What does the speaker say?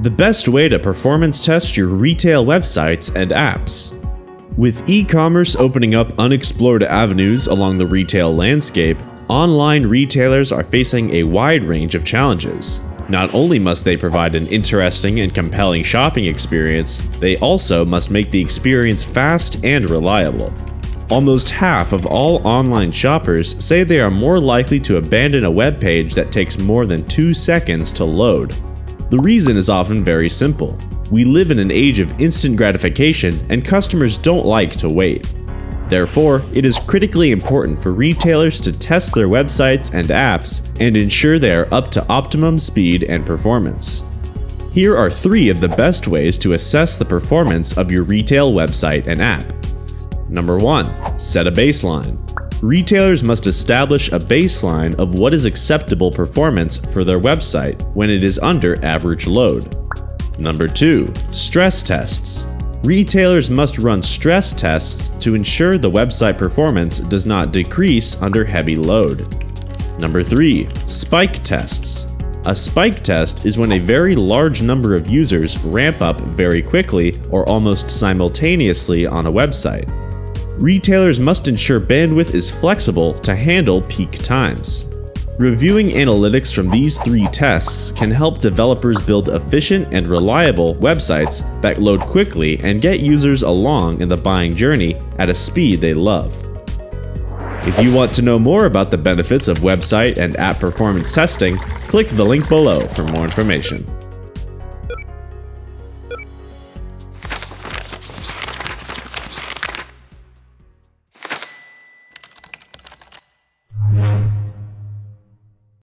The best way to performance test your retail websites and apps. With e commerce opening up unexplored avenues along the retail landscape, online retailers are facing a wide range of challenges. Not only must they provide an interesting and compelling shopping experience, they also must make the experience fast and reliable. Almost half of all online shoppers say they are more likely to abandon a web page that takes more than two seconds to load. The reason is often very simple. We live in an age of instant gratification and customers don't like to wait. Therefore, it is critically important for retailers to test their websites and apps and ensure they are up to optimum speed and performance. Here are three of the best ways to assess the performance of your retail website and app. Number 1. Set a baseline. Retailers must establish a baseline of what is acceptable performance for their website when it is under average load. Number 2. Stress tests. Retailers must run stress tests to ensure the website performance does not decrease under heavy load. Number 3. Spike tests. A spike test is when a very large number of users ramp up very quickly or almost simultaneously on a website retailers must ensure bandwidth is flexible to handle peak times. Reviewing analytics from these three tests can help developers build efficient and reliable websites that load quickly and get users along in the buying journey at a speed they love. If you want to know more about the benefits of website and app performance testing, click the link below for more information.